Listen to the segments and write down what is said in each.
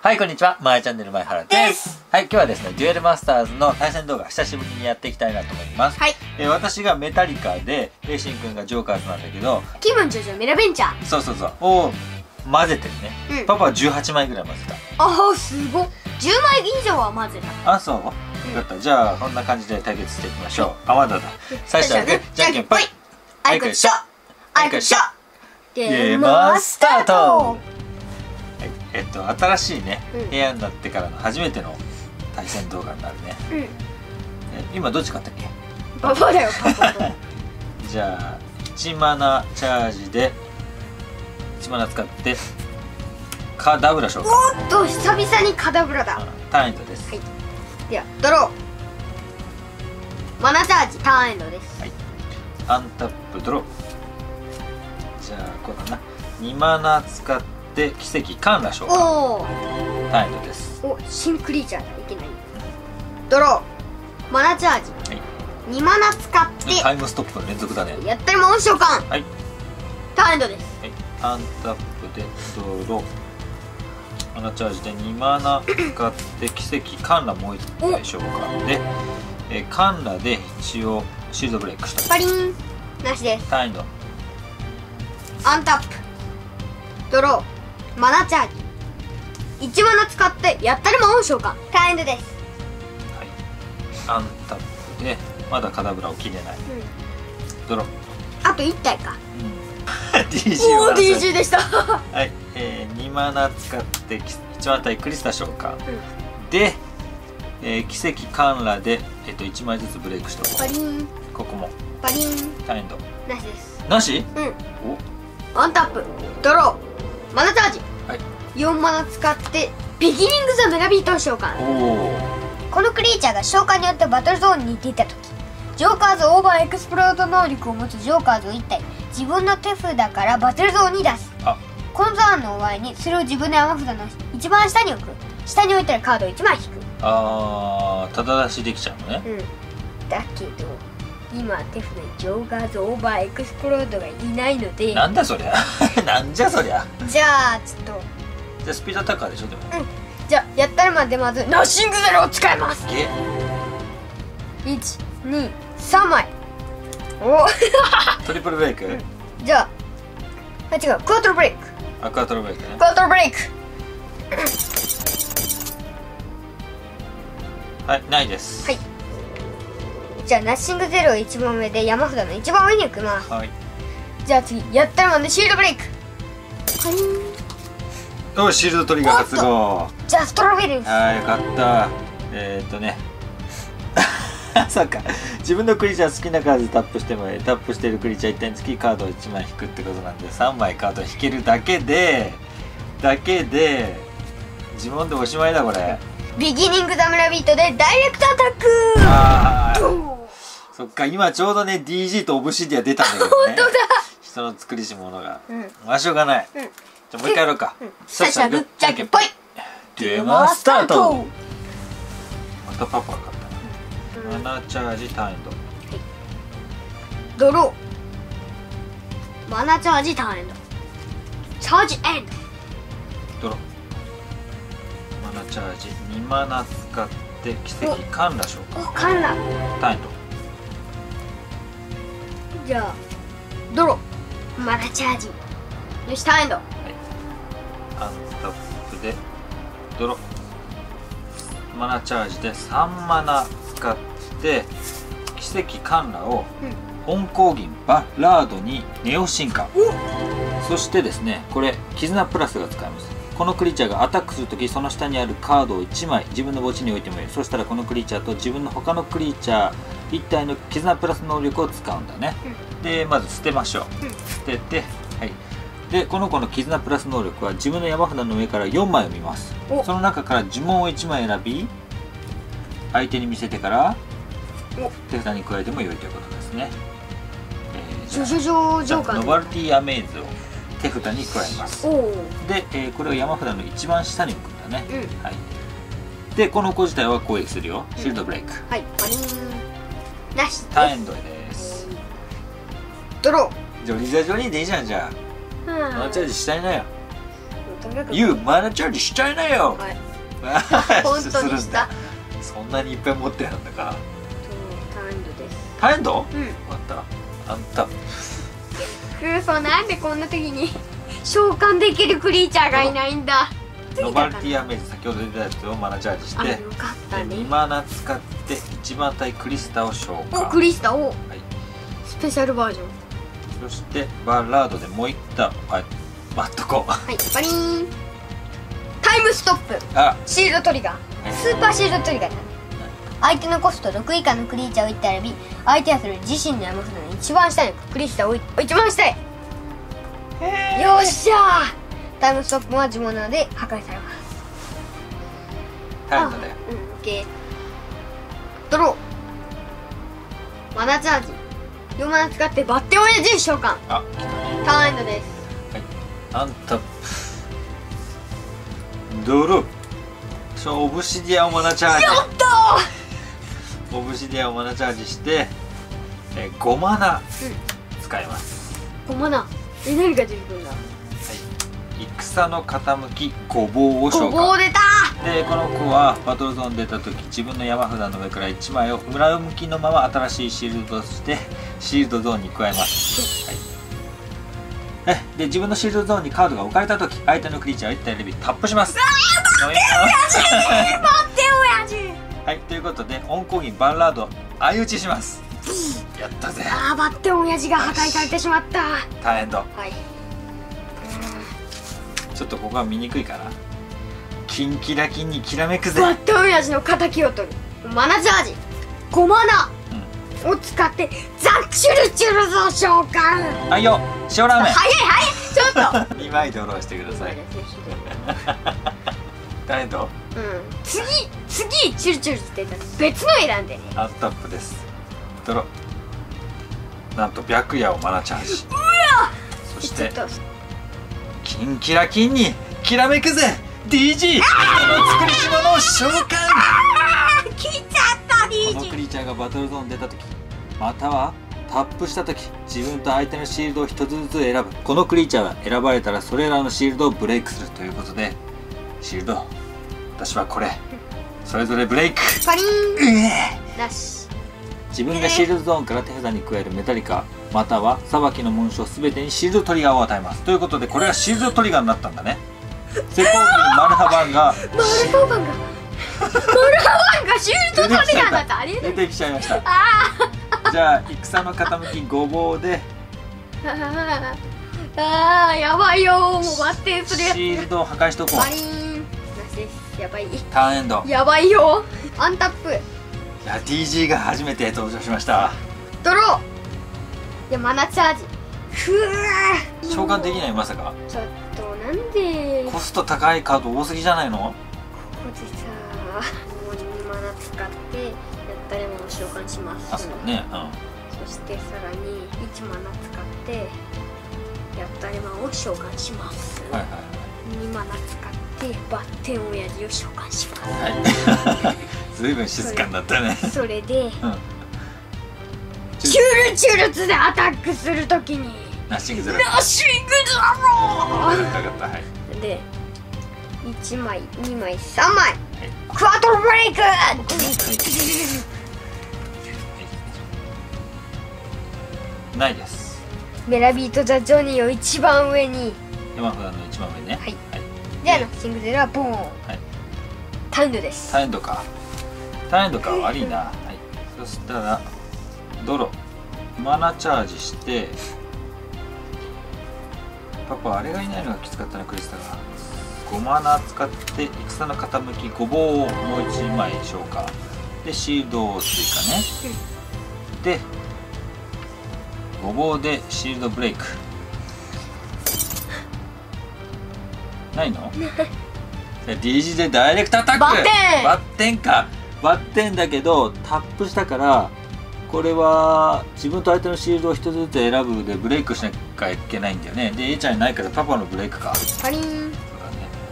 はい、こんにちは。まやチャンネル前原です。ですはい、今日はですね、デュエルマスターズの対戦動画、久しぶりにやっていきたいなと思います。はいえー私がメタリカで、レイシンくんがジョーカーズなんだけど、気分上々メラベンチャーそうそうそう、を混ぜてるね。うんパパは18枚ぐらい混ぜああすごっ10枚以上は混ぜたた。あ、そう？よかった。じゃあ、こんな感じで対決していきましょう。あ、まだだ。最初はグー、じゃんけんぽい。あいこでしょあいこでしょゲゲームスタートえっと、新しいね、うん。部屋になってからの初めての対戦動画になるね。うん。え今どっち勝ったっけ？だよ じゃあ1マナチャージで1マナ使ってカダブラ召喚おっと久々にカダブラだ。ターンエンドです、はい。ではドロー。マナチャージターンエンドですアンタップドロー。じゃあこうだな。2マナ使って奇跡カンラ召喚ター。ンエンドです。お新クリーチャーだいけない。ドロー。マナチャージ。はい。2マナ使って。タイムストップの連続だね。やったりもん召喚。はい、ターンエンドです。はい、アンタップでドロー。マナチャージで2マナ使って奇跡カンラもう1回召喚で、えーカンラで一応シールドブレイクした。パリン。なしです。ターンエンドアンタップ。ドローマナチャージ1マナ使ってやったりもん召喚ターンエンドです。はい、アンタップでまだカダブラを切れない。ドロー、あと1体か。DG おお DG でした。はい、えー、2マナ使って1マナ対クリスタ召喚、で、えー奇石カンラで、えっと1枚ずつブレイクしておこパリン。うここも。パリン。ターンエンド。なしです。なし？うん。お。アンタップ。ドロー。マナチャージ。はい4マナ使ってビギニング・ザ・メラビート召喚。このクリーチャーが召喚によってバトルゾーンに出た時ジョーカーズオーバーエクスプロード能力を持つジョーカーズを1体自分の手札からバトルゾーンに出す。あ。このゾーンの終わりにそれを自分の山札の一番下に置く。下に置いたらカードを1枚引く。あーただ出しできちゃうのね。うん。だけど今手札にジョーカーズオーバーエクスプロードがいないので。なんだそりゃ。なんじゃそりゃ。じゃあちょっと。じゃあスピードアタッカーでしょでもじゃあやったらまでまずナッシングゼロを使います。ゲ123枚お。トリプルブレイク、じゃああ違う。クワトロブレイク。アクアトロブレイクね。クワトロブレイク。はいないです。はいじゃあナッシングゼロ1番目で山札の一番上に置きますはい。じゃあ次やったらまでシールドブレイクおい。シールドトリガー発動じゃあストロベリーです。よかった。えー、っとね。そっか。自分のクリーチャー好きな数タップしてもタップしてるクリーチャー1点につきカードを1枚引くってことなんで3枚カード引けるだけでだけで自問でおしまいだこれビギニングザムラビートでダイレクトアタック。あそっか今ちょうどね DG とオブシディア出たんだけどね。本当だ。人の作りし者が。ーうん。まあしょうがない。うん。じゃあもう一回やろうか。最初はグーじゃんけんぽい。ゲームスタートまたパパが勝った。なマナーチャージターンエンドドロー。マナチャージターンエンドチャージエンド。ドロマナチャージ2マナ使って奇跡カンラ召喚おカンラ。ターンエンドじゃあドロー。マナチャージよしターンエンドアンタップでドロマナチャー。ジで3マナ使って奇跡カンラを本光銀バラードにネオ進化そしてですねこれ絆プラスが使えますこのクリーチャーがアタックするときその下にあるカードを1枚自分の墓地に置いてもいい。そしたらこのクリーチャーと自分の他のクリーチャー1体の絆プラス能力を使うんだね、でまず捨てましょう、うん。捨ててはい。でこの子の絆プラス能力は自分の山札の上から4枚を見ます。お。その中から呪文を1枚選び相手に見せてからお。手札に加えても良いということですね、えージョジョジョジじゃョーカーあノバルティアメイズを手札に加えます。で、えーこれを山札の一番下に置くんだね、うん。はい。でこの子自体は攻撃するよ。シールドブレイク、はい。なし。ターンエンドです。ドロジョリジャジョリでいいじゃんじゃあ。ーマナチャージしたいなよ。ととにかく。ユーマナチャージしちゃいなよ。はい。は い本当にした。そんなにいっぱい持ってるんだからとターンドです。タエンドうん。終わった。あんたクソなんでこんな時に召喚できるクリーチャーがいないんだ。ノバルティアメージ先ほど出たやつをマナチャージしてあよかったでね。2マナ使って一番対クリスタを召お喚クリスタお。はい。スペシャルバージョン。そしてバラードでもう一打はい待っとこう。はいバリーン。タイムストップ。あ。シールドトリガー。スーパーシールドトリガーだ相手のコスト6以下のクリーチャーを1体選び相手はそれ自身の山札の一番下にクリスタを置い一番下へ。よっしゃー。タイムストップは呪文なので破壊されます。タエンドだようんオッケー。ドロー。マナチャージ。4マナ使ってバッテン親父召喚。あ。ターンエンドです。アンタップドロー。そうオブシディアンをマナチャージ。やったオブシディアンをマナチャージして、えー、5マナ使います、ー5マナ。え何が出てくるんだ？はい、戦の傾きごぼうを召喚でこの子はバトルゾーン出た時自分の山札の上から1枚を裏向きのまま新しいシールドとしてシールドゾーンに加えます、はい、えで自分のシールドゾーンにカードが置かれた時相手のクリーチャーを1体レビタップしますはいということでオンコバンラード相打ちします。やったぜ。あーバッテン親父が破壊されてしまった。大変だ。はい。ちょっとここは見にくいかな。キンキラキンにきらめくぜ。バッテン親父の敵を取る。マナチャージ。5マナ。を使ってザクシュルチュルズを召喚。はいよ。塩ラーメン。早い早い。ちょっと。2枚ドローしてください。大変だうん。次次チュルチュルって言ったら別の選んでね。アンタップです。ドロ。ーなんと白夜をマナチャージそしちょってと。キンキラキンにきらめくぜ！DG この作りし物を召喚！来ちゃったこのクリーチャーがバトルゾーン出た時またはタップした時自分と相手のシールドを一つずつ選ぶ。このクリーチャーが選ばれたらそれらのシールドをブレイクするということでシールド私はこれ。それぞれブレイク。パリーうえ。ンなし自分がシールドゾーンから手札に加えるメタリカ。または裁きの紋章すべてにシールドトリガーを与えます。ということでこれがシールドトリガーになったんだね。セコーギンマルハバンがマルファバンが。マルハバンがシュートトリガーだった。ありえない。出てきちゃいました。あじゃあ戦の傾きごぼうで。ー。あーやばいよ。もうバッテンするやつシールドを破壊しておこパリうーンやばい。ターンエンド。いやばいよ。アンタップ。や DG が初めて登場しました。ドロー。いやマナチャージ。ふわー。召喚できないまさか。ちょっとなんで。こコスト高いカード多すぎじゃないの？こでさもう2マナ使ってやったりも召喚します。あそうね。うん。そしてさらに1マナ使ってやったりマンを召喚します、はいはい2マナ使ってバッテン親父を召喚します。はい。はいずいぶん静かになったね。それでうん。チュルチュルツでアタックするときに。ナッシングゼロ。ラッシングゼロ！かかった。はい。ーで1枚2枚3枚。クワトロブレイク！ないです。メラビート・ザ・ジョニーを一番上に。山札の一番上ね。はいであのシングはボーン、い。タンドです。ターンドか。ターンドか悪いな。はい。そしたらドロマナチャージしてパパあれがいないのがきつかったなクリスタが。5マナ使って戦の傾きごぼうをもう1枚消化。でシールドを追加ね、でごぼうでシールドブレイクないの？で DG でダイレクトアタック。バッテン。バッテンか。バッテンだけどタップしたからこれは自分と相手のシールドを一つずつ選ぶでブレイクしなきゃいけないんだよね。で A ちゃんいないからパパのブレイクか。パリーンだね。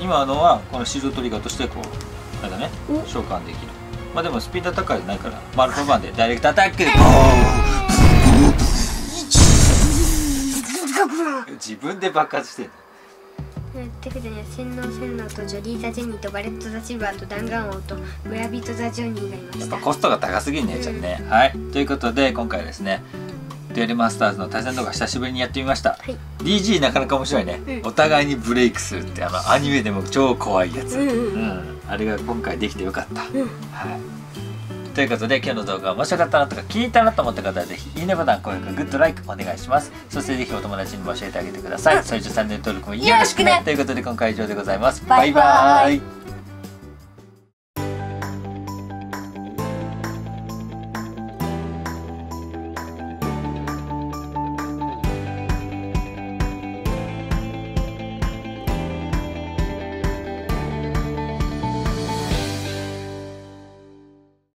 今のはこのシールドトリガーとしてこうあれだね。お。召喚できる。まあでもスピードアタッカーじゃないから。マルファバンでダイレクトアタック。自分で爆発してるうやってくるには洗脳洗脳とジョリー・ザ・ジェニーとバレット・ザ・シルバーと弾丸王とブラビート・ザ・ジョニーがいまやっぱしたコストが高すぎんねちゃん。ね、はい。ということで今回ですねデュエルマスターズの対戦動画久しぶりにやってみました、はい。DG なかなか面白いね、うん。お互いにブレイクするってあのアニメでも超怖いやつ、うんうん。うん。あれが今回できてよかった、うん。はいということで今日の動画が面白かったなとか気に入ったなと思った方はぜひいいねボタン高評価グッドライクお願いします。そしてぜひお友達にも教えてあげてください、それじゃチャンネル登録もよろしくね。よろしくね。ということで今回は以上でございます。バイバイ。バイバイ